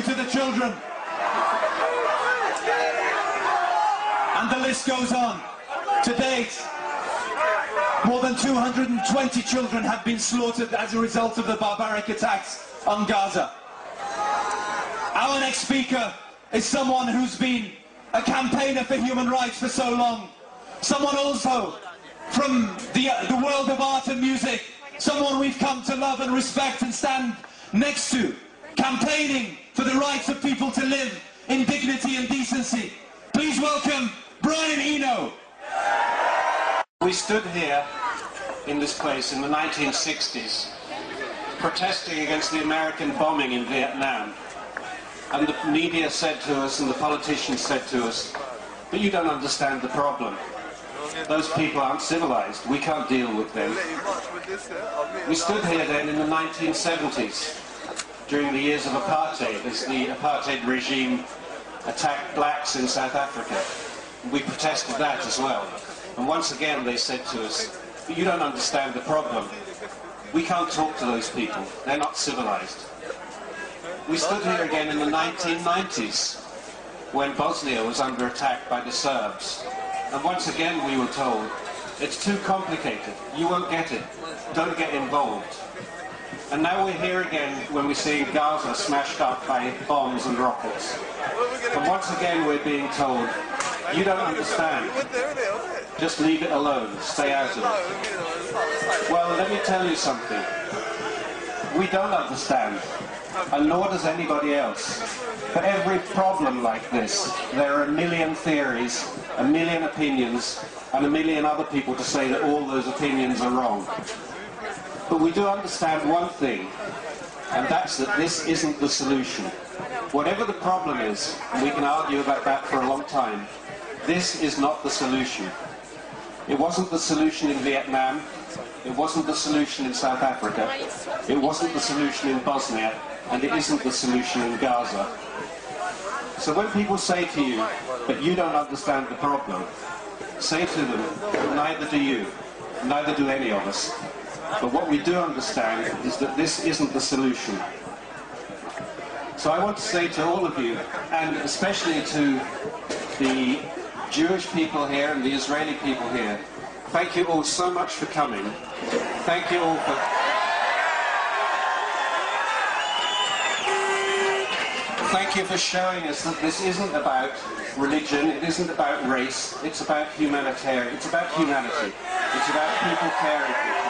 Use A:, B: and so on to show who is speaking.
A: To the children. And the list goes on. To date, more than 220 children have been slaughtered as a result of the barbaric attacks on Gaza. Our next speaker is someone who's been a campaigner for human rights for so long. Someone also from the, uh, the world of art and music. Someone we've come to love and respect and stand next to. Campaigning for the rights of people to live in dignity and decency. Please welcome Brian Eno.
B: We stood here in this place in the 1960s protesting against the American bombing in Vietnam. And the media said to us and the politicians said to us, but you don't understand the problem. Those people aren't civilized. We can't deal with them. We stood here then in the 1970s during the years of apartheid as the apartheid regime attacked blacks in South Africa. We protested that as well. And once again they said to us, you don't understand the problem. We can't talk to those people. They're not civilized. We stood here again in the 1990s when Bosnia was under attack by the Serbs. And once again we were told, it's too complicated. You won't get it. Don't get involved. And now we're here again when we see Gaza smashed up by bombs and rockets. And once again we're being told, you don't understand. Just leave it alone. Stay out of it. Well, let me tell you something. We don't understand. And nor does anybody else. For every problem like this, there are a million theories, a million opinions, and a million other people to say that all those opinions are wrong. But we do understand one thing, and that's that this isn't the solution. Whatever the problem is, and we can argue about that for a long time, this is not the solution. It wasn't the solution in Vietnam. It wasn't the solution in South Africa. It wasn't the solution in Bosnia. And it isn't the solution in Gaza. So when people say to you, but you don't understand the problem, say to them, neither do you. Neither do any of us. But what we do understand is that this isn't the solution. So I want to say to all of you, and especially to the Jewish people here and the Israeli people here, thank you all so much for coming. Thank you all for... Thank you for showing us that this isn't about religion, it isn't about race, it's about humanitarian, it's about humanity. It's about people caring for.